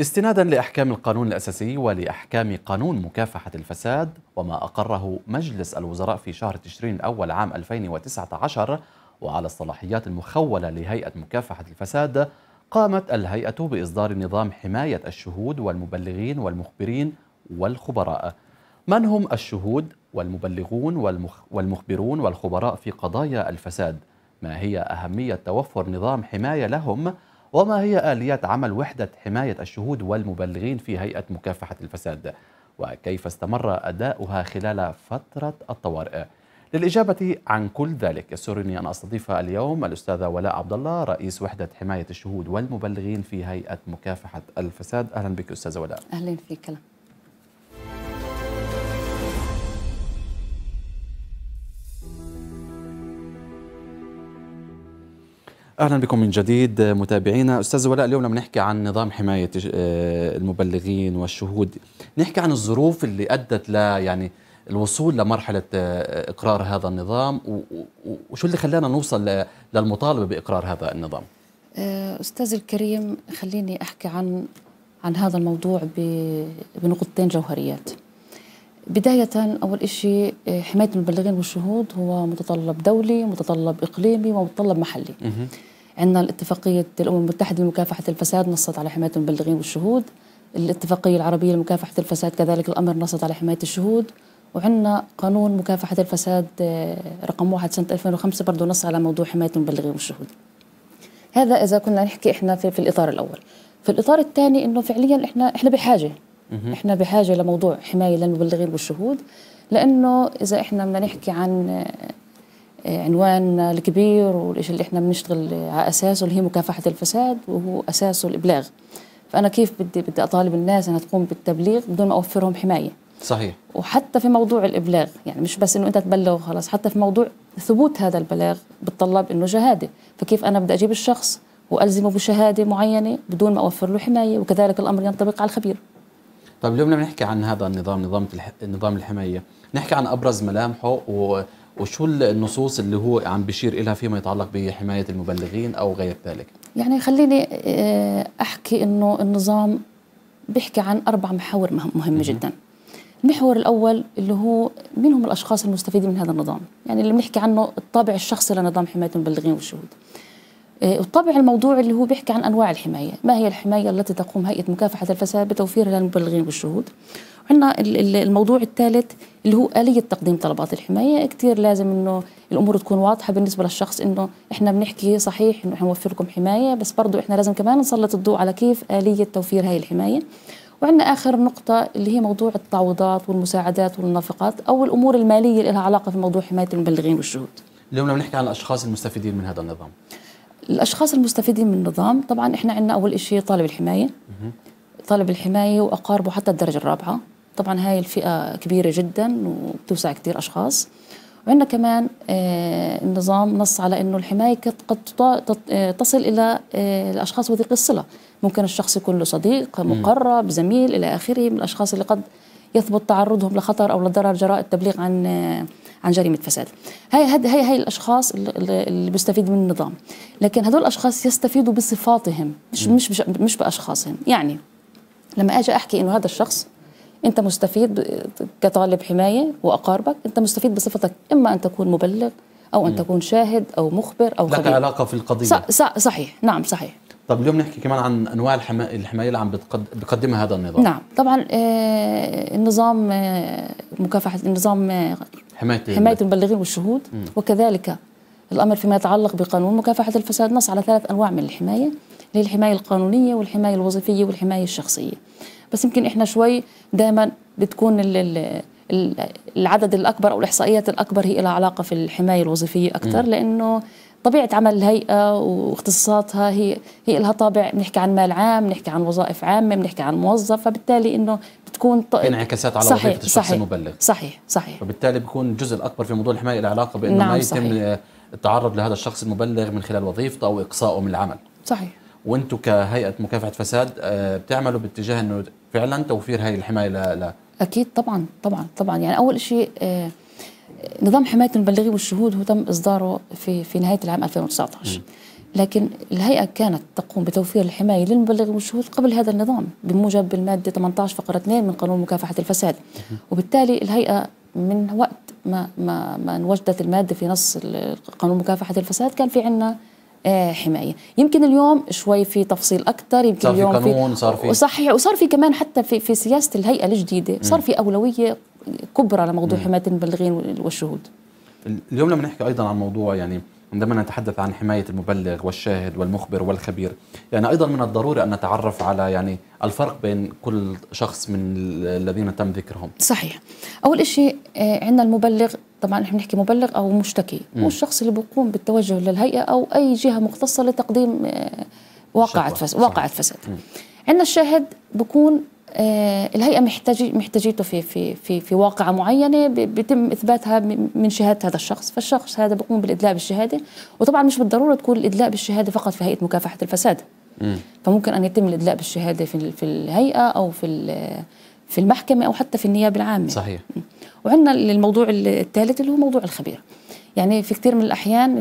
استنادا لأحكام القانون الأساسي ولأحكام قانون مكافحة الفساد وما أقره مجلس الوزراء في شهر تشرين الأول عام 2019 وعلى الصلاحيات المخولة لهيئة مكافحة الفساد قامت الهيئة بإصدار نظام حماية الشهود والمبلغين والمخبرين والخبراء. من هم الشهود والمبلغون والمخ والمخبرون والخبراء في قضايا الفساد؟ ما هي أهمية توفر نظام حماية لهم؟ وما هي آليات عمل وحدة حماية الشهود والمبلغين في هيئة مكافحة الفساد؟ وكيف استمر أداؤها خلال فترة الطوارئ؟ للإجابة عن كل ذلك يسرني أن أستضيف اليوم الأستاذة ولاء عبد الله رئيس وحدة حماية الشهود والمبلغين في هيئة مكافحة الفساد. أهلا بك أستاذة ولاء. أهلا فيك. أهلا بكم من جديد متابعينا. أستاذ ولاء اليوم لما نحكي عن نظام حماية المبلغين والشهود. نحكي عن الظروف اللي أدت ل يعني الوصول لمرحلة إقرار هذا النظام وشو اللي خلانا نوصل للمطالبة بإقرار هذا النظام؟ أستاذ الكريم خليني أحكي عن عن هذا الموضوع بنقطتين جوهريات. بداية أول شيء حماية المبلغين والشهود هو متطلب دولي متطلب إقليمي ومتطلب محلي. عندنا الاتفاقية الأمم المتحدة لمكافحة الفساد نصت على حماية المبلغين والشهود. الاتفاقية العربية لمكافحة الفساد كذلك الأمر نصت على حماية الشهود. وعندنا قانون مكافحة الفساد رقم واحد سنة 2005 برضه نص على موضوع حماية المبلغين والشهود. هذا إذا كنا نحكي إحنا في, في الإطار الأول. في الإطار الثاني إنه فعليا إحنا إحنا بحاجة. إحنا بحاجة لموضوع حماية للمبلغين والشهود لأنه إذا إحنا بدنا نحكي عن عنوان الكبير والشيء اللي إحنا بنشتغل على أساسه اللي هي مكافحة الفساد وهو أساسه الإبلاغ. فأنا كيف بدي بدي أطالب الناس إنها تقوم بالتبليغ بدون ما أوفرهم حماية؟ صحيح. وحتى في موضوع الإبلاغ يعني مش بس إنه أنت تبلغ خلاص حتى في موضوع ثبوت هذا البلاغ بتطلب إنه شهادة. فكيف أنا بدي أجيب الشخص وألزمه بشهادة معينة بدون ما أوفر له حماية؟ وكذلك الأمر ينطبق على الخبير. طيب اليوم لما نحكي عن هذا النظام نظام نظام الحماية. نحكي عن أبرز ملامحه وشو النصوص اللي هو عم بيشير لها فيما يتعلق بحماية المبلغين أو غير ذلك. يعني خليني أحكي إنه النظام بيحكي عن أربع محاور مهمة جدا. المحور الأول اللي هو مين هم الأشخاص المستفيدين من هذا النظام؟ يعني اللي بنحكي عنه الطابع الشخصي لنظام حماية المبلغين والشهود. والطابع الموضوع اللي هو بيحكي عن أنواع الحماية، ما هي الحماية التي تقوم هيئة مكافحة الفساد بتوفيرها للمبلغين والشهود؟ عندنا الموضوع الثالث اللي هو آلية تقديم طلبات الحماية. كثير لازم إنه الأمور تكون واضحة بالنسبة للشخص إنه إحنا بنحكي صحيح إنه إحنا نوفر لكم حماية بس برضو إحنا لازم كمان نسلط الضوء على كيف آلية توفير هاي الحماية. وعندنا آخر نقطة اللي هي موضوع التعويضات والمساعدات والنفقات أو الأمور المالية اللي لها علاقة في موضوع حماية المبلغين والشهود. اليوم لما نحكي عن الأشخاص المستفيدين من هذا النظام الأشخاص المستفيدين من النظام طبعا إحنا عندنا أول شيء طالب الحماية. طالب الحماية وأقاربه حتى الدرجة الرابعة. طبعا هاي الفئة كبيرة جدا وبتوسع كثير أشخاص. وعندنا كمان آه النظام نص على إنه الحماية قد تصل إلى آه الأشخاص وثيق الصلة. ممكن الشخص يكون له صديق مقرب زميل إلى آخره من الأشخاص اللي قد يثبت تعرضهم لخطر أو لضرر جراء التبليغ عن عن جريمة فساد. هاي هاي هاي الأشخاص اللي بيستفيدوا من النظام. لكن هدول الأشخاص يستفيدوا بصفاتهم مش مش مش, مش بأشخاصهم. يعني لما أجي أحكي إنه هذا الشخص أنت مستفيد كطالب حماية وأقاربك أنت مستفيد بصفتك إما أن تكون مبلغ أو أن. تكون شاهد أو مخبر أو لك خبير. علاقة في القضية. صح صحيح. نعم صحيح. طب اليوم نحكي كمان عن أنواع الحماية اللي عم بقدمها هذا النظام. نعم طبعا آه النظام آه مكافحة النظام آه حماية حماية المبلغين والشهود. م. وكذلك الأمر فيما يتعلق بقانون مكافحة الفساد. نص على ثلاث أنواع من الحماية اللي هي الحماية القانونية والحماية الوظيفية والحماية الشخصية. بس يمكن إحنا شوي دائما بتكون ال ال العدد الأكبر أو الإحصائيات الأكبر هي لها علاقة في الحماية الوظيفية أكثر. لأنه طبيعة عمل الهيئة واختصاصاتها هي هي لها طابع. بنحكي عن مال عام بنحكي عن وظائف عامة بنحكي عن موظف. فبالتالي إنه بتكون ط... انعكاسات على صحيح وظيفة الشخص صحيح المبلغ. صحيح صحيح. فبالتالي بيكون الجزء الأكبر في موضوع الحماية له علاقة بإنه نعم ما يتم صحيح. التعرض لهذا الشخص المبلغ من خلال وظيفته أو إقصائه من العمل. صحيح. وأنتم كهيئة مكافحة فساد بتعملوا باتجاه إنه فعلا توفير هاي الحماية لا أكيد طبعا طبعا طبعا. يعني أول شيء آه نظام حماية المبلغين والشهود هو تم إصداره في في نهاية العام 2019 م. لكن الهيئة كانت تقوم بتوفير الحماية للمبلغ والشهود قبل هذا النظام بموجب المادة 18 فقرة 2 من قانون مكافحة الفساد. وبالتالي الهيئة من وقت ما ما ما انوجدت المادة في نص قانون مكافحة الفساد كان في عندنا آه، حماية. يمكن اليوم شوي في تفصيل أكثر يمكن صار في اليوم قانون صار في صحيح وصار في كمان حتى في في سياسة الهيئة الجديدة صار في أولوية كبرى لموضوع حماية المبلغين والشهود. اليوم لما نحكي أيضا عن موضوع يعني عندما نتحدث عن حماية المبلغ والشاهد والمخبر والخبير يعني أيضا من الضروري أن نتعرف على يعني الفرق بين كل شخص من الذين تم ذكرهم. صحيح. أول شيء آه، عندنا المبلغ طبعا إحنا بنحكي مبلغ أو مشتكي. هو الشخص اللي بيقوم بالتوجه للهيئة أو أي جهة مختصة لتقديم آه، واقعه فساد واقعه فساد عندنا الشاهد بكون الهيئة محتاج محتاجيته في في في في واقعة معينة بيتم إثباتها من شهادة هذا الشخص. فالشخص هذا بيقوم بالإدلاء بالشهادة. وطبعا مش بالضرورة تكون الإدلاء بالشهادة فقط في هيئة مكافحة الفساد. م. فممكن أن يتم الإدلاء بالشهادة في في الهيئة أو في في المحكمة أو حتى في النيابة العامة. صحيح. وعندنا الموضوع الثالث اللي هو موضوع الخبير يعني في كثير من الأحيان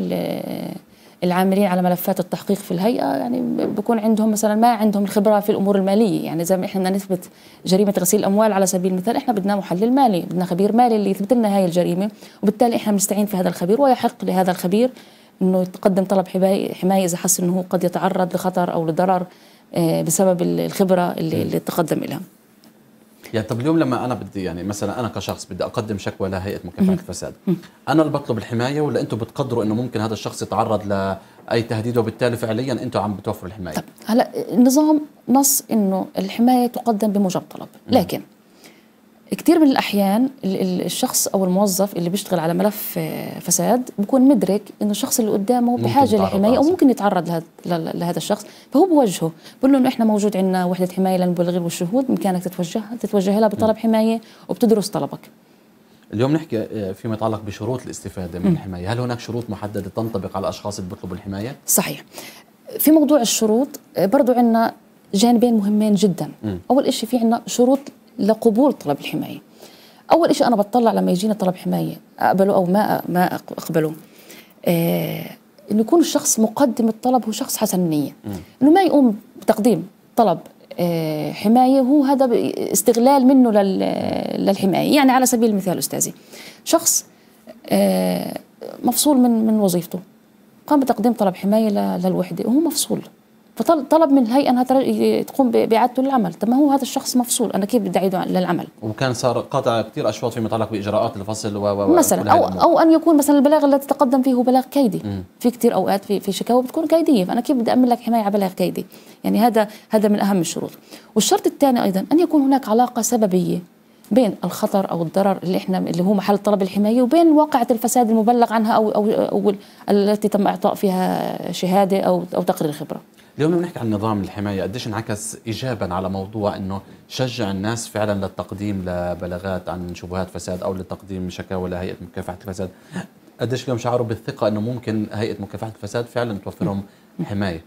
العاملين على ملفات التحقيق في الهيئة يعني بكون عندهم مثلا ما عندهم الخبرة في الأمور المالية يعني زي ما إحنا بدنا نثبت جريمة غسيل الأموال على سبيل المثال إحنا بدنا محلل مالي بدنا خبير مالي اللي يثبت لنا هاي الجريمة وبالتالي إحنا بنستعين في هذا الخبير ويحق لهذا الخبير إنه يتقدم طلب حماية إذا حس إنه قد يتعرض لخطر أو لضرر آه، بسبب الخبرة اللي, اللي تقدم لها يعني طب اليوم لما أنا بدي يعني مثلا أنا كشخص بدي أقدم شكوى لهيئة مكافحة الفساد أنا اللي بطلب الحماية ولا أنتم بتقدروا إنه ممكن هذا الشخص يتعرض لأي تهديد وبالتالي فعليا أنتم عم بتوفروا الحماية؟ طب هلأ النظام نص إنه الحماية تقدم بموجب طلب لكن كثير من الأحيان الشخص أو الموظف اللي بيشتغل على ملف آه، فساد بكون مدرك إنه الشخص اللي قدامه بحاجة لحماية أو ممكن يتعرض لهذا الشخص فهو بوجهه بقول له إنه إحنا موجود عندنا وحدة حماية للمبلغين والشهود بإمكانك تتوجهها تتوجه لها بطلب حماية وبتدرس طلبك اليوم نحكي آه، فيما يتعلق بشروط الاستفادة من م. الحماية، هل هناك شروط محددة تنطبق على الاشخاص اللي بيطلبوا الحماية؟ صحيح. في موضوع الشروط آه، برضو عندنا جانبين مهمين جدا، م. أول شيء في عندنا شروط لقبول طلب الحماية. أول شيء أنا بطلع لما يجينا طلب حماية أقبله أو ما ما أقبله. آه إنه يكون الشخص مقدم الطلب هو شخص حسن النية. إنه ما يقوم بتقديم طلب آه حماية هو هذا استغلال منه للحماية. يعني على سبيل المثال أستاذي شخص آه مفصول من من وظيفته قام بتقديم طلب حماية للوحدة وهو مفصول. فطلب من الهيئة أنها تقوم باعادته للعمل طب ما هو هذا الشخص مفصول أنا كيف بدي أعيده للعمل؟ وكان صار قاطع كثير أشواط فيما يتعلق بإجراءات الفصل و مثلا أو أو أن يكون مثلا البلاغ الذي تقدم فيه هو بلاغ كيدي. م. في كثير أوقات في في شكاوى بتكون كيدية. فأنا كيف بدي امن لك حماية على بلاغ كيدي؟ يعني هذا هذا من أهم الشروط. والشرط الثاني أيضا أن يكون هناك علاقة سببية بين الخطر أو الضرر اللي إحنا اللي هو محل طلب الحماية وبين واقعة الفساد المبلغ عنها أو أو, أو التي تم إعطاء فيها شهادة أو أو تقرير خبرة. اليوم لما نحكي عن نظام الحماية. قديش انعكس إيجابا على موضوع أنه شجع الناس فعلا للتقديم لبلاغات عن شبهات فساد أو لتقديم شكاوى لهيئة مكافحة الفساد. قديش اليوم شعروا بالثقة أنه ممكن هيئة مكافحة الفساد فعلا توفرهم حماية؟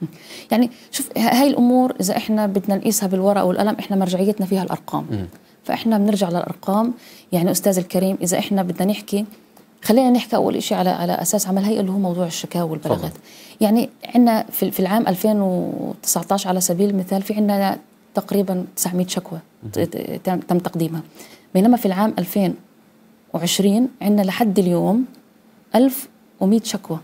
يعني شوف هاي الأمور إذا إحنا بدنا نقيسها بالورقة والقلم إحنا مرجعيتنا فيها الأرقام. م. فإحنا بنرجع للأرقام. يعني أستاذ الكريم إذا إحنا بدنا نحكي خلينا نحكي أول شيء على على أساس عمل هيئة اللي هو موضوع الشكاوى والبلاغات. يعني عندنا في في العام 2019 على سبيل المثال في عندنا تقريبا 900 شكوى تم تقديمها. بينما في العام 2020 عندنا لحد اليوم 1100 شكوى.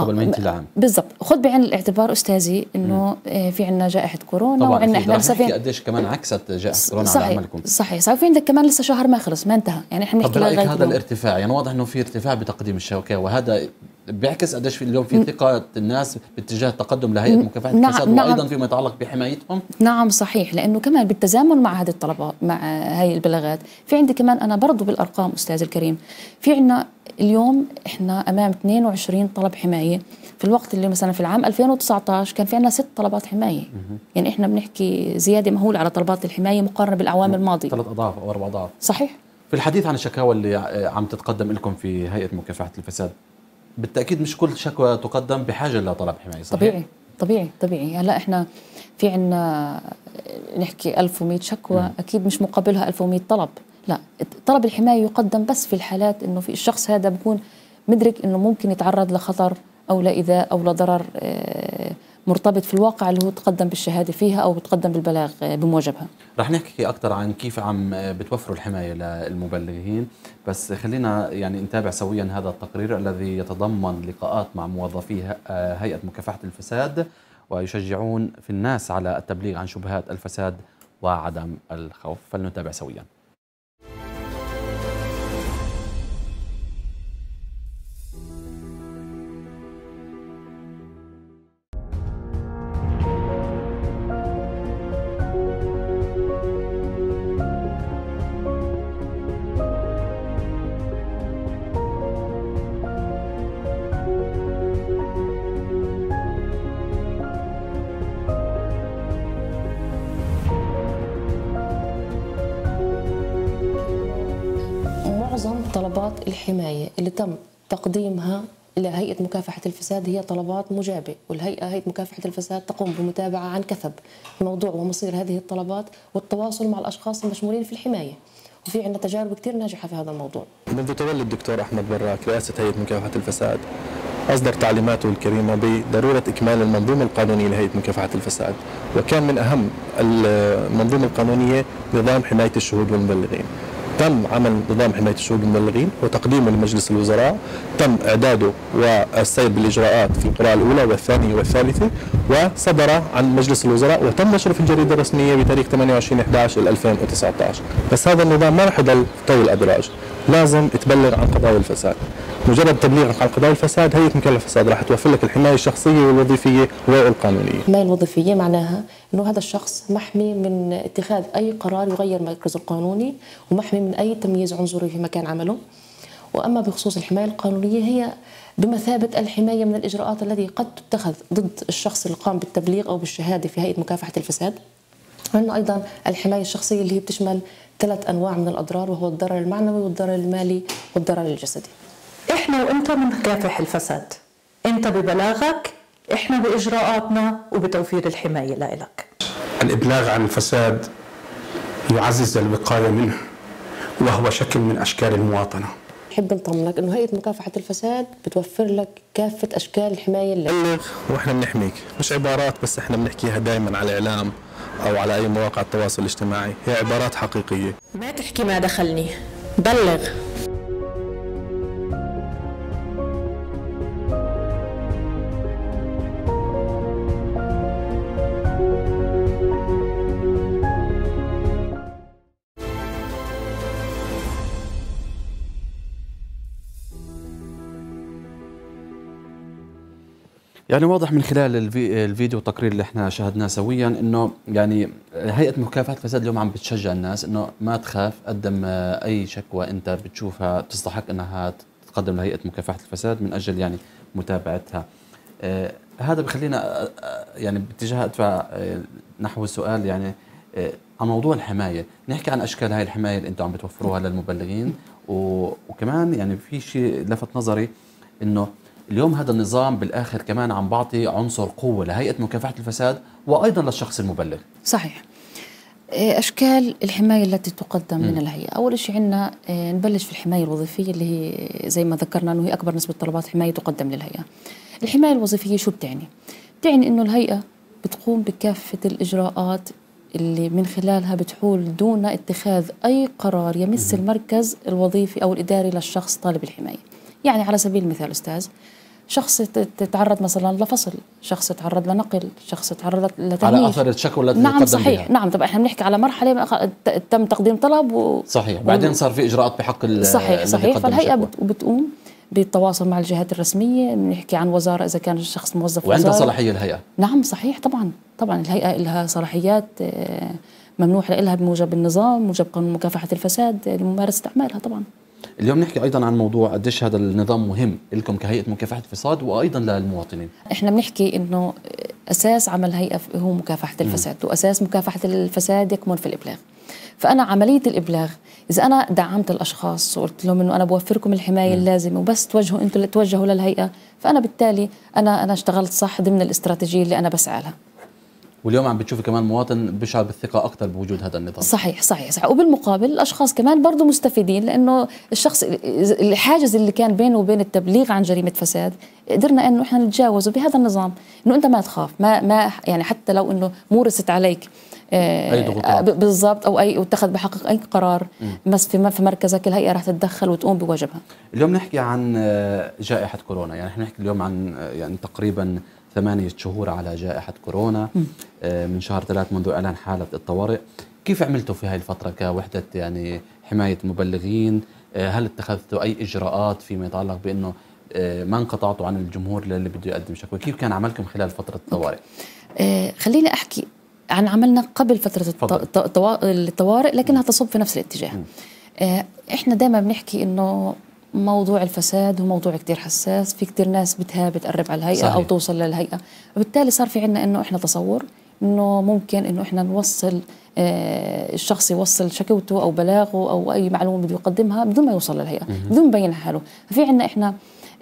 قبل ما ينتهي العام. بالضبط. خذ بعين الاعتبار أستاذي إنه آه، في عندنا جائحة كورونا وعندنا إحنا لسه في قديش كمان عكست جائحة كورونا صحيح على عملكم صحيح. صحيح. في عندك كمان لسه شهر ما خلص؟ ما انتهى. يعني إحنا بنحكي طب هذا الارتفاع يعني واضح إنه في ارتفاع بتقديم الشكاوى وهذا بيعكس قديش في اليوم في ثقة الناس باتجاه التقدم لهيئة مكافحة نعم الفساد نعم. وأيضا فيما يتعلق بحمايتهم. نعم صحيح. لأنه كمان بالتزامن مع هذه الطلبات مع هاي البلاغات في عندي كمان أنا برضه بالأرقام أستاذ الكريم في عندنا اليوم إحنا أمام 22 طلب حماية. في الوقت اللي مثلا في العام 2019 كان في عندنا ست طلبات حماية. يعني إحنا بنحكي زيادة مهولة على طلبات الحماية مقارنة بالأعوام الماضية. ثلاث أضعاف أو أربع أضعاف. صحيح. في الحديث عن الشكاوى اللي عم تتقدم لكم في هيئة مكافحة الفساد بالتأكيد مش كل شكوى تقدم بحاجة لطلب حماية صحيح؟ طبيعي طبيعي طبيعي. هلأ إحنا في عندنا نحكي 1100 شكوى م. أكيد مش مقابلها 1100 طلب. لا طلب الحماية يقدم بس في الحالات إنه في الشخص هذا بكون مدرك إنه ممكن يتعرض لخطر أو لا اذا أو لا ضرر آه، مرتبط في الواقع اللي هو تقدم بالشهادة فيها أو تقدم بالبلاغ آه، بموجبها. رح نحكي أكثر عن كيف عم بتوفروا الحماية للمبلغين بس خلينا يعني نتابع سويا هذا التقرير الذي يتضمن لقاءات مع موظفي هيئة مكافحة الفساد ويشجعون في الناس على التبليغ عن شبهات الفساد وعدم الخوف فلنتابع سويا. طلبات الحماية اللي تم تقديمها إلى هيئة مكافحة الفساد هي طلبات مجابة والهيئة هيئة مكافحة الفساد تقوم بمتابعة عن كثب موضوع ومصير هذه الطلبات والتواصل مع الأشخاص المشمولين في الحماية. وفي عندنا تجارب كثير ناجحة في هذا الموضوع. منذ تولي الدكتور أحمد براك رئاسة هيئة مكافحة الفساد أصدر تعليماته الكريمة بضرورة إكمال المنظومة القانونية لهيئة مكافحة الفساد. وكان من أهم المنظومة القانونية نظام حماية الشهود والمبلغين. تم عمل نظام حماية الشهود المبلغين وتقديمه لمجلس الوزراء تم إعداده والسير بالإجراءات في القراءه الأولى والثانية والثالثة وصدر عن مجلس الوزراء وتم نشره في الجريدة الرسمية بتاريخ 28 11 2019 بس هذا النظام ما راح يضل طويل الادراج لازم تبلغ عن قضايا الفساد. مجرد تبليغك عن قضايا الفساد هيئة مكافحه الفساد راح توفر لك الحماية الشخصية والوظيفية والقانونية. الحمايه الوظيفية؟ معناها إنه هذا الشخص محمي من اتخاذ أي قرار يغير مركزه القانوني ومحمي من أي تمييز عنصري في مكان عمله. وأما بخصوص الحماية القانونية هي بمثابة الحماية من الإجراءات التي قد تتخذ ضد الشخص اللي قام بالتبليغ أو بالشهادة في هيئة مكافحة الفساد. وانه أيضا الحماية الشخصية اللي هي بتشمل ثلاث أنواع من الأضرار وهو الضرر المعنوي والضرر المالي والضرر الجسدي. إحنا وإنت بنكافح الفساد إنت ببلاغك إحنا بإجراءاتنا وبتوفير الحماية لك الإبلاغ عن الفساد يعزز الوقاية منه وهو شكل من أشكال المواطنة. بحب نطمنك إنه هيئة مكافحة الفساد بتوفر لك كافة أشكال الحمايه اللي بلغ وإحنا بنحميك. مش عبارات بس إحنا بنحكيها دائما على الإعلام أو على أي مواقع التواصل الاجتماعي. هي عبارات حقيقية. ما تحكي ما دخلني. بلغ. يعني واضح من خلال الفيديو التقرير اللي إحنا شاهدناه سويا إنه يعني هيئة مكافحة الفساد اليوم عم بتشجع الناس إنه ما تخاف قدم أي شكوى أنت بتشوفها تستحق إنها تقدم لهيئة مكافحة الفساد من أجل يعني متابعتها. آه هذا بخلينا آه يعني باتجاه أدفع آه نحو السؤال يعني آه عن موضوع الحماية، نحكي عن أشكال هاي الحماية اللي أنتم عم بتوفروها للمبلغين وكمان يعني في شيء لفت نظري إنه اليوم هذا النظام بالآخر كمان عم بعطي عنصر قوة لهيئة مكافحة الفساد وأيضا للشخص المبلغ. صحيح. إيه، أشكال الحماية التي تقدم م. من الهيئة. أول شيء عندنا إيه، نبلش في الحماية الوظيفية اللي هي زي ما ذكرنا إنه هي أكبر نسبة طلبات حماية تقدم للهيئة. الحماية الوظيفية شو بتعني؟ بتعني إنه الهيئة بتقوم بكافة الإجراءات اللي من خلالها بتحول دون اتخاذ أي قرار يمس م. المركز الوظيفي أو الإداري للشخص طالب الحماية. يعني على سبيل المثال أستاذ شخص تتعرض مثلا لفصل شخص تعرض لنقل شخص تعرض لتهميش على اثر الشكوى التي نعم صحيح. بها. نعم طبعا إحنا بنحكي على مرحلة تم تقديم طلب و... صحيح. بعدين صار في إجراءات بحق صحيح صحيح. فالهيئة بتقوم بالتواصل مع الجهات الرسمية بنحكي عن وزارة إذا كان الشخص موظف وعندها صلاحية الهيئه نعم صحيح طبعا. طبعا الهيئة لها صلاحيات آه، ممنوح لها بموجب النظام موجب قانون مكافحة الفساد لممارسة أعمالها طبعا. اليوم نحكي أيضا عن موضوع قديش هذا النظام مهم لكم كهيئة مكافحة الفساد وأيضا للمواطنين إحنا بنحكي إنه أساس عمل هيئة هو مكافحة الفساد م. وأساس مكافحة الفساد يكمن في الإبلاغ فأنا عملية الإبلاغ إذا أنا دعمت الأشخاص وقلت لهم إنه أنا بوفركم الحماية. اللازمة وبس توجهوا أنتم توجهوا للهيئة فأنا بالتالي أنا أنا اشتغلت صح ضمن الاستراتيجية اللي أنا بسعى لها واليوم عم بتشوفي كمان مواطن بيشعر بالثقة أكثر بوجود هذا النظام. صحيح صحيح صحيح. وبالمقابل الاشخاص كمان برضه مستفيدين لأنه الشخص الحاجز اللي كان بينه وبين التبليغ عن جريمة فساد قدرنا إنه إحنا نتجاوزه بهذا النظام. إنه أنت ما تخاف ما ما يعني حتى لو إنه مورست عليك آه، أي ضغوطات. ب- بالضبط أو أي واتخذ بحقك أي قرار بس في في مركزك الهيئة رح تتدخل وتقوم بواجبها. اليوم نحكي عن آه، جائحة كورونا. يعني إحنا نحكي اليوم عن آه، يعني تقريبا ثمانية شهور على جائحة كورونا. آه، من شهر ثلاث منذ إعلان حالة الطوارئ. كيف عملتوا في هاي الفترة كوحدة يعني حماية مبلغين؟ آه، هل اتخذتوا أي إجراءات فيما يتعلق بأنه آه، ما انقطعتوا عن الجمهور اللي بده يقدم شكوى؟ كيف كان عملكم خلال فترة الطوارئ؟ خليني أحكي عن عملنا قبل الطوا- الطوارئ لكنها تصب في نفس الاتجاه. آه، إحنا دائما بنحكي إنه موضوع الفساد هو موضوع كتير حساس. في كتير ناس بتهاب تقرب على الهيئة صحيح. أو توصل للهيئة. وبالتالي صار في عندنا إنه إحنا تصور إنه ممكن إنه إحنا نوصل آه، الشخص يوصل شكوته أو بلاغه أو أي معلومة بده يقدمها بدون ما يوصل للهيئة بدون ما يبين حاله. ففي عندنا إحنا آه،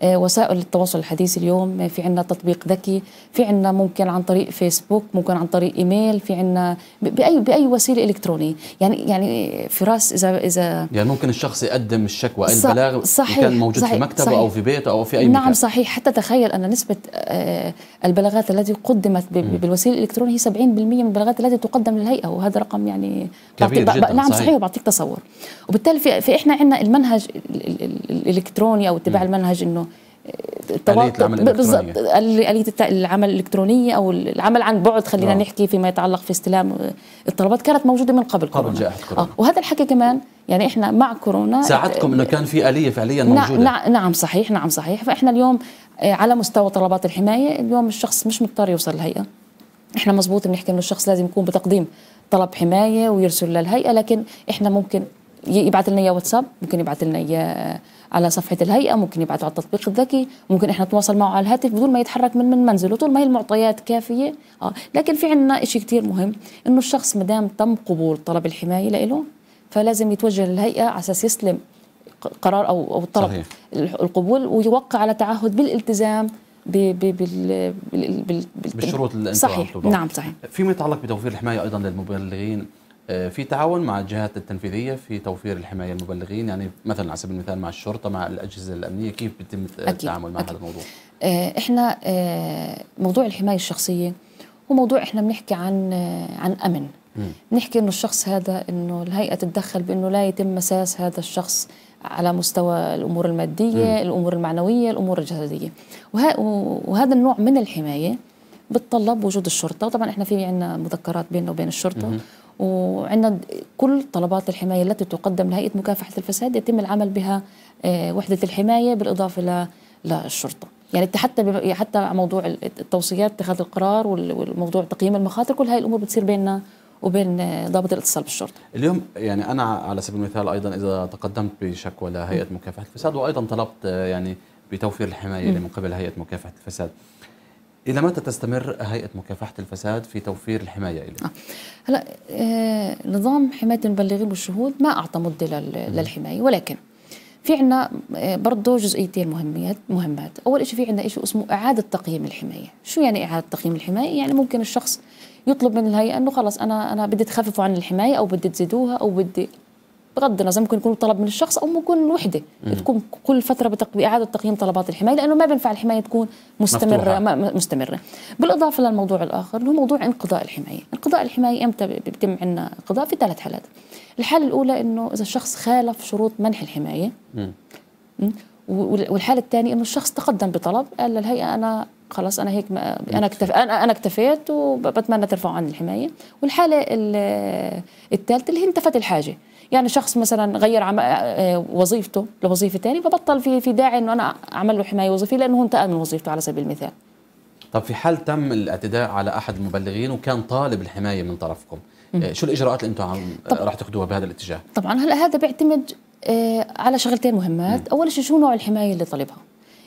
وسائل التواصل الحديث اليوم. آه، في عندنا تطبيق ذكي في عندنا ممكن عن طريق فيسبوك ممكن عن طريق إيميل في عندنا ب- باي بأي وسيلة إلكترونية. يعني يعني فراس اذا إذا يعني ممكن الشخص يقدم الشكوى ص- البلاغ صحيح، كان موجود صحيح، في مكتبه صحيح. أو في بيته أو في أي نعم مكان. صحيح. حتى تخيل أن نسبة آه، البلاغات التي قدمت ب- ب- بالوسيلة الإلكترونية هي 70% من البلاغات التي تقدم للهيئة وهذا رقم يعني كبير بعطيك- جداً، نعم صحيح. صحيح وبعطيك تصور. وبالتالي في, في إحنا عندنا المنهج ال- ال- ال- الإلكتروني أو اتباع المنهج إنه آلية العمل ب- بالضبط الإلكترونية. ال- آلية العمل الإلكترونية أو العمل عن بعد خلينا آه. نحكي فيما يتعلق في استلام الطلبات كانت موجودة من قبل قبل كورونا جائحة كورونا. آه وهذا الحكي كمان يعني إحنا مع كورونا ساعدكم أنه كان في آلية فعليا نعم موجودة نعم نعم صحيح نعم صحيح فإحنا اليوم آه، على مستوى طلبات الحماية اليوم الشخص مش مضطر يوصل للهيئة إحنا مزبوط بنحكي إنه الشخص لازم يكون بتقديم طلب حماية ويرسل للهيئة لكن إحنا ممكن يبعث لنا إياه واتساب ممكن يبعث لنا إياه على صفحة الهيئة ممكن يبعثه على التطبيق الذكي ممكن إحنا نتواصل معه على الهاتف بدون ما يتحرك من من منزله طول ما هي المعطيات كافية آه لكن في عندنا شيء كتير مهم إنه الشخص ما دام تم قبول طلب الحماية له فلازم يتوجه للهيئة على أساس يستلم ق- قرار أو أو الطلب صحيح. القبول ويوقع على تعهد بالالتزام ب ب بال بال بال بال بالشروط اللي أنتم صحيح. نعم صحيح فيما يتعلق بتوفير الحماية أيضا للمبلغين آه، في تعاون مع الجهات التنفيذية في توفير الحماية للمبلغين يعني مثلا على سبيل المثال مع الشرطة مع الأجهزة الأمنية كيف بيتم التعامل مع أكيد. هذا الموضوع؟ آه، إحنا آه، موضوع الحماية الشخصية هو موضوع إحنا بنحكي عن آه، عن أمن. بنحكي إنه الشخص هذا إنه الهيئة تتدخل بإنه لا يتم مساس هذا الشخص على مستوى الأمور المادية، الأمور المعنوية، الأمور الجسدية. وه- وهذا النوع من الحماية بتطلب وجود الشرطة، وطبعا إحنا في عندنا مذكرات بيننا وبين الشرطة. وعندنا كل طلبات الحماية التي تقدم لهيئة مكافحة الفساد يتم العمل بها آه، وحدة الحماية بالإضافة ل- للشرطة. يعني حتى حتى على موضوع التوصيات اتخاذ القرار وال- والموضوع تقييم المخاطر كل هاي الأمور بتصير بيننا وبين آه، ضابط الاتصال بالشرطة. اليوم يعني أنا على سبيل المثال أيضا إذا تقدمت بشكوى لهيئة مكافحة الفساد وأيضا طلبت آه، يعني بتوفير الحماية من قبل هيئة مكافحة الفساد إلى متى تستمر هيئة مكافحة الفساد في توفير الحماية لي؟ هلا آه نظام حماية المبلغين والشهود ما أعطى مدة لل- للحماية ولكن في عنا آه، برضه جزئيتين مهمات مهمات. أول شيء في عنا شيء اسمه إعادة تقييم الحماية. شو يعني إعادة تقييم الحماية؟ يعني ممكن الشخص يطلب من الهيئة إنه خلص أنا أنا بدي تخففوا عن الحماية أو بدي تزيدوها أو بدي بغض النظر ممكن يكون طلب من الشخص أو ممكن الوحده تكون كل فترة بتق- باعاده تقييم طلبات الحماية لأنه ما بينفع الحماية تكون مستمرة مفتوحة. مستمرة. بالإضافة للموضوع الآخر اللي هو موضوع انقضاء الحماية. انقضاء الحماية إمتى بيتم عندنا انقضاء؟ في ثلاث حالات. الحالة الأولى إنه إذا الشخص خالف شروط منح الحماية. م? وال- والحالة الثانية إنه الشخص تقدم بطلب قال للهيئه أنا خلاص أنا هيك ما أنا اكتف أنا أنا اكتفيت وبتمنى ترفعوا عن الحماية. والحالة ال- الثالثة اللي هي انتفت الحاجة. يعني شخص مثلا غير عم... آه، وظيفته لوظيفة ثانية فبطل في في داعي إنه أنا أعمل له حماية وظيفية لأنه هو انتقل من وظيفته على سبيل المثال. طب في حال تم الاعتداء على أحد المبلغين وكان طالب الحماية من طرفكم آه، شو الإجراءات اللي أنتم عم راح تأخذوها بهذا الاتجاه؟ طبعا هلأ هذا بيعتمد آه، على شغلتين مهمات. أول شيء شو نوع الحماية اللي طلبها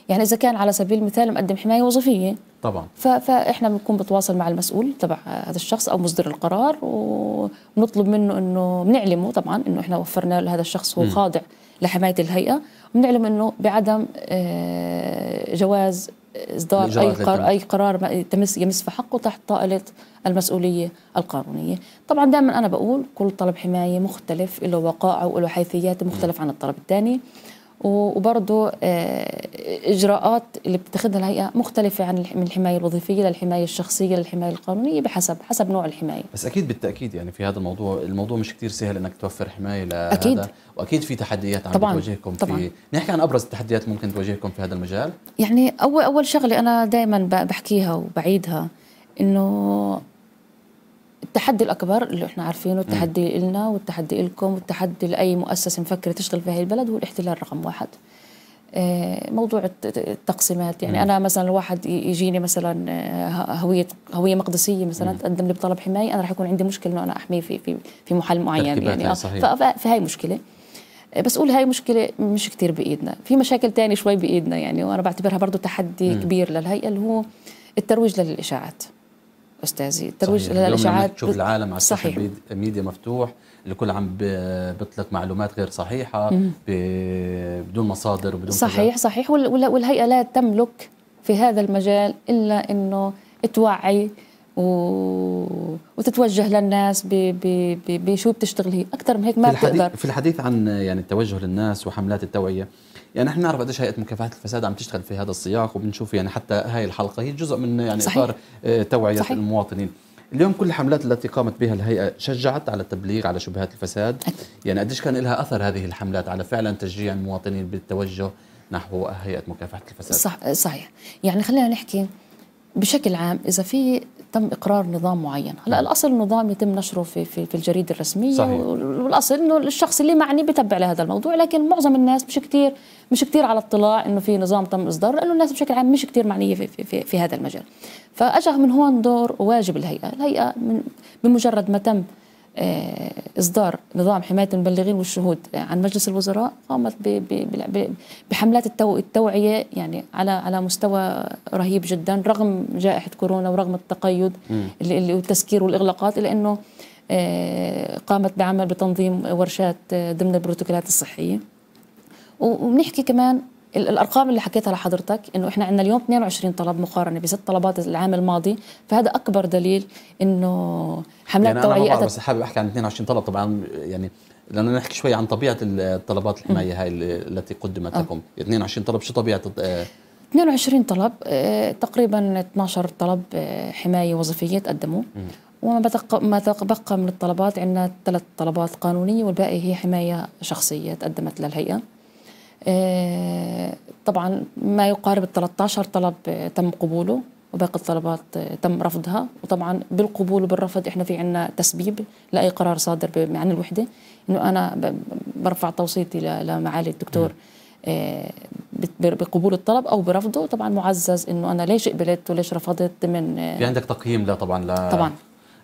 يعني إذا كان على سبيل المثال مقدم حماية وظيفية. طبعا. فإحنا بنكون بتواصل مع المسؤول تبع هذا الشخص أو مصدر القرار ونطلب منه إنه بنعلمه طبعا إنه إحنا وفرنا لهذا الشخص هو خاضع لحماية الهيئة. بنعلم إنه بعدم آه، جواز إصدار أي قرار. أي قرار تمس يمس في حقه تحت طائلة المسؤولية القانونية. طبعا دائما أنا بقول كل طلب حماية مختلف له وقائعه وله حيثيات مختلف عن الطلب الثاني. وبرضه إجراءات اللي بتتخذها الهيئة مختلفة عن من الحماية الوظيفية للحمايه الشخصية للحمايه القانونية بحسب حسب نوع الحماية بس أكيد بالتأكيد يعني في هذا الموضوع الموضوع مش كثير سهل إنك توفر حماية لهذا أكيد. وأكيد في تحديات عم طبعاً. بتواجهكم طبعاً. في نحكي عن أبرز التحديات ممكن تواجهكم في هذا المجال يعني اول أول شغلة أنا دائما بحكيها وبعيدها إنه التحدي الأكبر اللي إحنا عارفينه التحدي لنا والتحدي لكم والتحدي لأي مؤسسة مفكرة تشتغل في هذه البلد هو الاحتلال رقم واحد. آه، موضوع الت- التقسيمات. يعني أنا مثلا الواحد يجيني مثلا آه، هوية هوية مقدسية مثلا تقدم لي بطلب حماية أنا رح يكون عندي مشكلة إنه أنا أحميه في في في محل معين يعني. آه، فهي مشكلة. بس أقول هاي مشكلة مش كتير بإيدنا. في مشاكل تانية شوي بإيدنا يعني وأنا بعتبرها برضو تحدي كبير للهيئة اللي هو الترويج للإشاعات. الترويج صحيح. اليوم لما للإشاعات تشوف العالم على صحيح ال social media مفتوح الكل عم بيطلق معلومات غير صحيحة بدون مصادر وبدون كذا. صحيح صحيح وال- وال- والهيئة لا تملك في هذا المجال إلا إنه توعي و... وتتوجه للناس ب... ب... ب... بشو بتشتغل هي أكثر من هيك ما في الحديث بتقدر في الحديث عن يعني التوجه للناس وحملات التوعية يعني إحنا بنعرف قديش هيئه مكافحة الفساد عم تشتغل في هذا السياق وبنشوف يعني حتى هاي الحلقة هي جزء من يعني صحيح. إطار آه، توعية صحيح. المواطنين اليوم كل الحملات التي قامت بها الهيئة شجعت على التبليغ على شبهات الفساد أكيد. يعني قديش كان لها أثر هذه الحملات على فعلا تشجيع المواطنين بالتوجه نحو هيئة مكافحة الفساد صح صحيح يعني خلينا نحكي بشكل عام إذا في تم إقرار نظام معين. هلأ الأصل النظام يتم نشره في في, في الجريدة الرسمية صحيح. والأصل إنه الشخص اللي معني بتبع لهذا الموضوع لكن معظم الناس مش كتير مش كتير على اطلاع إنه في نظام تم إصداره لأنه الناس بشكل عام مش كتير معنية في, في, في, في هذا المجال. فاجى من هون دور واجب الهيئة. الهيئة من بمجرد ما تم آه، إصدار نظام حماية المبلغين والشهود عن مجلس الوزراء قامت بحملات التو- التوعية يعني على على مستوى رهيب جدا رغم جائحة كورونا ورغم التقيد اللي اللي والتسكير والإغلاقات الا إنه آه، قامت بعمل بتنظيم ورشات آه، ضمن البروتوكولات الصحية. وبنحكي كمان الأرقام اللي حكيتها لحضرتك إنه إحنا عندنا اليوم 22 طلب مقارنة بست طلبات العام الماضي فهذا أكبر دليل إنه حملات يعني توعية أتت- بس حابب أحكي عن 22 طلب. طبعا يعني لأنه نحكي شوي عن طبيعة الطلبات الحماية هاي التي قدمت لكم. 22 طلب شو طبيعة آه، 22 طلب آه، تقريبا 12 طلب آه، حماية وظيفيه تقدموا وما بتق... ما تبقى من الطلبات عندنا ثلاث طلبات قانونية والباقي هي حماية شخصية تقدمت للهيئة. آه، طبعا ما يقارب ال 13 طلب آه، تم قبوله وباقي الطلبات آه، تم رفضها. وطبعا بالقبول وبالرفض إحنا في عندنا تسبيب لأي قرار صادر عن الوحدة. إنه أنا برفع توصيتي لمعالي الدكتور آه، بقبول الطلب أو برفضه. طبعا معزز إنه أنا ليش قبلت وليش رفضت من آه، في عندك تقييم لا طبعا لا. طبعاً.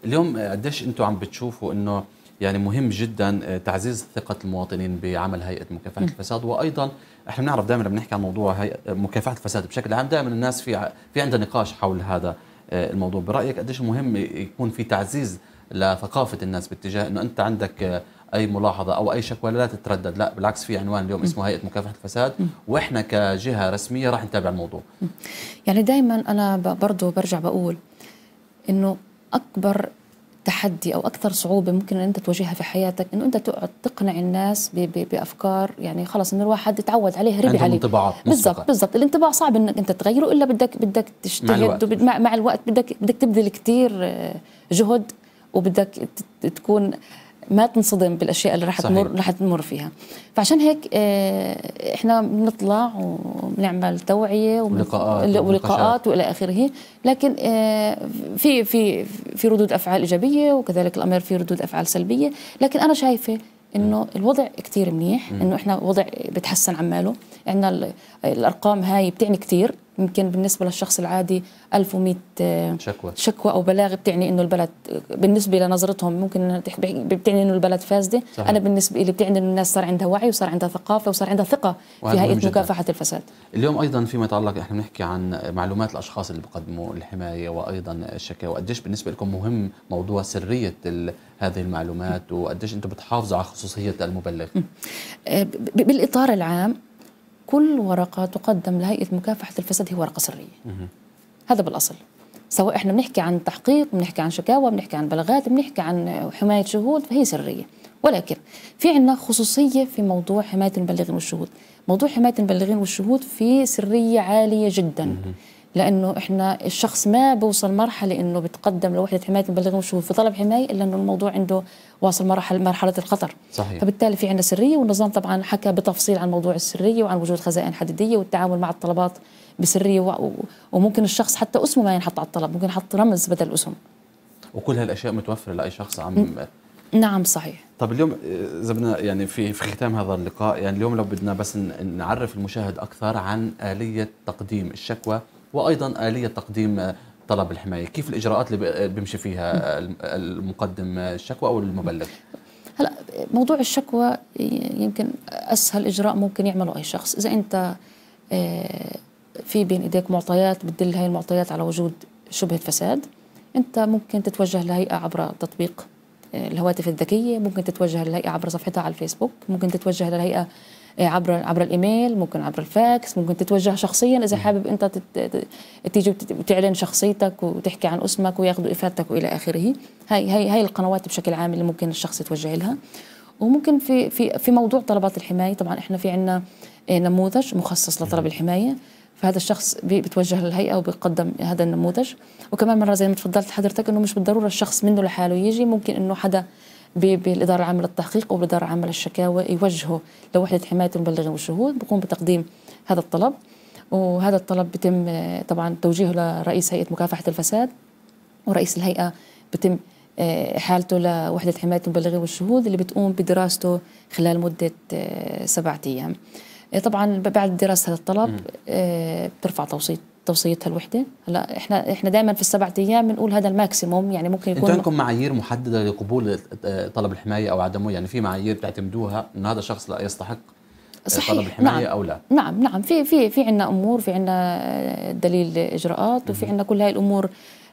اليوم آه، قديش أنتم عم بتشوفوا إنه يعني مهم جدا آه، تعزيز ثقة المواطنين بعمل هيئة مكافحة الفساد. وأيضا إحنا بنعرف دائما لما بنحكي عن موضوع هيئة مكافحة الفساد بشكل عام دائما الناس في في عندها نقاش حول هذا آه، الموضوع. برأيك قديش مهم يكون في تعزيز لثقافة الناس باتجاه إنه أنت عندك آه، أي ملاحظة أو أي شكوى لا تتردد. لا بالعكس في عنوان اليوم اسمه هيئة مكافحة الفساد. وإحنا كجهة رسمية راح نتابع الموضوع. يعني دائما أنا ب- برضو برجع بقول إنه أكبر تحدي أو أكثر صعوبة ممكن إن أنت تواجهها في حياتك إنه أنت تقعد تقنع الناس ب- ب- بأفكار يعني خلص إنه الواحد يتعود عليه ربي عليه انطباعات. بالضبط بالضبط الانطباع صعب إنك أنت تغيره إلا بدك بدك تجتهد الوقت. وبد- مع, مع الوقت بدك بدك تبذل كثير جهد وبدك تكون ما تنصدم بالأشياء اللي صحيح. تمر رح تمر فيها فعشان هيك آه، إحنا بنطلع وبنعمل توعية ولقاءات. ولقاءات وإلى آخره. لكن آه، في في في ردود أفعال إيجابية وكذلك الأمر في ردود أفعال سلبية. لكن أنا شايفة إنه الوضع كتير منيح إنه إحنا وضع بتحسن عماله. عندنا ال- الأرقام هاي بتعني كتير. يمكن بالنسبة للشخص العادي 1100 آه، شكوى. شكوى أو بلاغ بتعني إنه البلد بالنسبة لنظرتهم ممكن بتعني إنه البلد فاسدة. صحيح. أنا بالنسبة لي بتعني إنه الناس صار عندها وعي وصار عندها ثقافة وصار عندها ثقة في هيئه. مكافحة الفساد. اليوم أيضا فيما يتعلق إحنا بنحكي عن معلومات الأشخاص اللي بيقدموا الحماية وأيضا الشكاوى. قديش بالنسبة لكم مهم موضوع سرية ال- هذه المعلومات وقديش أنتم بتحافظوا على خصوصية المبلغ؟ آه، بالإطار العام كل ورقة تقدم لهيئة مكافحة الفساد هي ورقة سرية. هذا بالأصل. سواء إحنا بنحكي عن تحقيق بنحكي عن شكاوى بنحكي عن بلاغات بنحكي عن حماية شهود فهي سرية. ولكن في عندنا خصوصية في موضوع حماية المبلغين والشهود. موضوع حماية المبلغين والشهود في سرية عالية جدا. لأنه إحنا الشخص ما بوصل مرحلة إنه بتقدم لوحدة حماية المبلغين والشهود في طلب حماية إلا إنه الموضوع عنده واصل مرحله مرحلة الخطر. صحيح. فبالتالي في عندنا سرية والنظام طبعا حكى بتفصيل عن موضوع السرية وعن وجود خزائن حديدية والتعامل مع الطلبات بسرية و... وممكن الشخص حتى اسمه ما ينحط على الطلب ممكن يحط رمز بدل اسم وكل هالأشياء متوفرة لأي شخص عم نعم صحيح. طب اليوم إذا بدنا يعني في في ختام هذا اللقاء يعني اليوم لو بدنا بس نعرف المشاهد أكثر عن آلية تقديم الشكوى وأيضا آلية تقديم طلب الحماية، كيف الإجراءات اللي بيمشي فيها الم- المقدم الشكوى أو المبلغ؟ هلا موضوع الشكوى يمكن أسهل إجراء ممكن يعمله أي شخص إذا أنت آه، في بين إيديك معطيات بتدل هاي المعطيات على وجود شبهة فساد أنت ممكن تتوجه لهيئة عبر تطبيق آه، الهواتف الذكية ممكن تتوجه للهيئه عبر صفحتها على الفيسبوك ممكن تتوجه للهيئة عبر عبر الإيميل ممكن عبر الفاكس ممكن تتوجه شخصيا إذا حابب أنت تيجي وت- وتعلن شخصيتك وتحكي عن اسمك وياخذوا إفادتك وإلى آخره. هاي هاي هاي القنوات بشكل عام اللي ممكن الشخص يتوجه لها. وممكن في في في موضوع طلبات الحماية طبعا إحنا في عندنا نموذج مخصص لطلب الحماية. فهذا الشخص بيتوجه للهيئة وبيقدم هذا النموذج. وكمان مرة زي ما تفضلت حضرتك إنه مش بالضرورة الشخص منه لحاله يجي ممكن إنه حدا بالإدارة العامة للتحقيق أو بالاداره العامة للشكاوى. يوجهه لوحدة حماية المبلغين والشهود بقوم بتقديم هذا الطلب. وهذا الطلب بيتم آه، طبعا توجيهه لرئيس هيئة مكافحة الفساد ورئيس الهيئة بتم آه، إحالته لوحدة حماية المبلغين والشهود اللي بتقوم بدراسته خلال مدة آه، سبعة أيام. طبعا بعد دراسة هذا الطلب بترفع توصية توصيتها الوحدة هلا إحنا إحنا دائما في السبعة أيام بنقول هذا الماكسيموم يعني ممكن أنتم يكون عندكم معايير محددة لقبول آه، طلب الحماية أو عدمه، يعني في معايير بتعتمدوها انه هذا الشخص لا يستحق آه، صحيح، طلب الحماية نعم. أو لا؟ نعم نعم في في في عندنا أمور في عندنا دليل إجراءات وفي عندنا كل هاي الأمور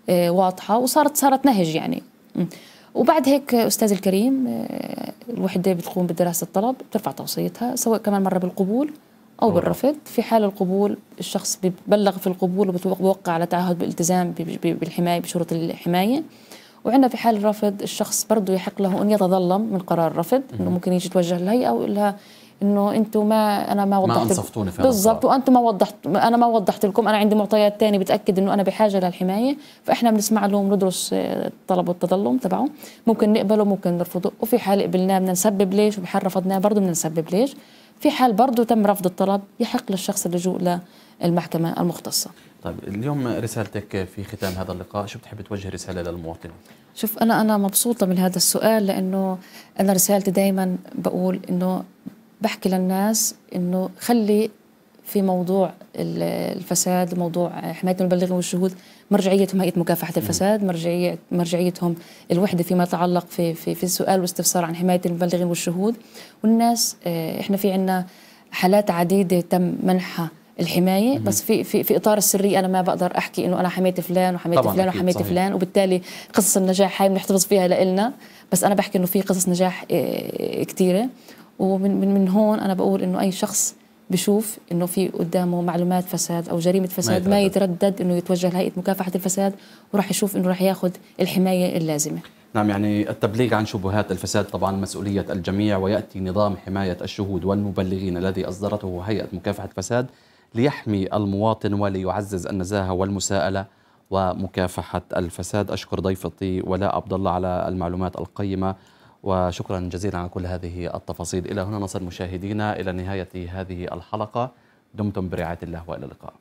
آه، واضحة وصارت صارت نهج يعني. وبعد هيك أستاذ الكريم آه، الوحدة بتقوم بدراسة الطلب بترفع توصيتها سواء كمان مرة بالقبول أو. بالرفض في حال القبول الشخص بيبلغ في القبول وبتوقع على تعهد بالالتزام ب- ب- بالحماية بشروط الحماية. وعندنا في حال الرفض الشخص برضه يحق له أن يتظلم من قرار الرفض إنه ممكن يجي يتوجه للهيئه ويقول لها إنه أنتم ما أنا ما وضحت أنصفتوني في هذا بالضبط. وأنتم ما وضحت أنا ما وضحت لكم أنا عندي معطيات تانية بتأكد إنه أنا بحاجة للحماية. فإحنا بنسمع لهم ندرس آه، الطلب والتظلم تبعه ممكن نقبله ممكن نرفضه. وفي حال قبلناه بدنا نسبب ليش وفي حال رفضناه برضه بدنا نسبب ليش. في حال برضه تم رفض الطلب يحق للشخص اللجوء للمحكمة المختصة طيب اليوم رسالتك في ختام هذا اللقاء شو بتحب توجه رسالة للمواطنين؟ شوف أنا أنا مبسوطة من هذا السؤال لأنه أنا رسالتي دائما بقول إنه بحكي للناس إنه خلي في موضوع ال- الفساد موضوع حماية المبلغين والشهود مرجعيتهم هيئة مكافحة الفساد مرجعيه مرجعيتهم الوحدة فيما يتعلق في في في السؤال والاستفسار عن حماية المبلغين والشهود. والناس آه، إحنا في عندنا حالات عديدة تم منحها الحماية بس في في في إطار السريه أنا ما بقدر أحكي إنه أنا حميت فلان وحميت فلان وحميت صحيح. فلان وبالتالي قصص النجاح هاي بنحتفظ فيها لإلنا بس أنا بحكي إنه في قصص نجاح آه، كثيره ومن من, من هون أنا بقول إنه أي شخص بشوف إنه في قدامه معلومات فساد أو جريمة فساد ما يتردد. يتردد إنه يتوجه لهيئة مكافحة الفساد وراح يشوف إنه راح ياخذ الحماية اللازمة. نعم يعني التبليغ عن شبهات الفساد طبعا مسؤولية الجميع ويأتي نظام حماية الشهود والمبلغين الذي أصدرته هيئة مكافحة الفساد ليحمي المواطن وليعزز النزاهة والمساءلة ومكافحة الفساد. أشكر ضيفتي ولاء عبد الله على المعلومات القيمة. وشكرا جزيلا على كل هذه التفاصيل. إلى هنا نصل مشاهدينا إلى نهاية هذه الحلقة. دمتم برعاية الله وإلى اللقاء.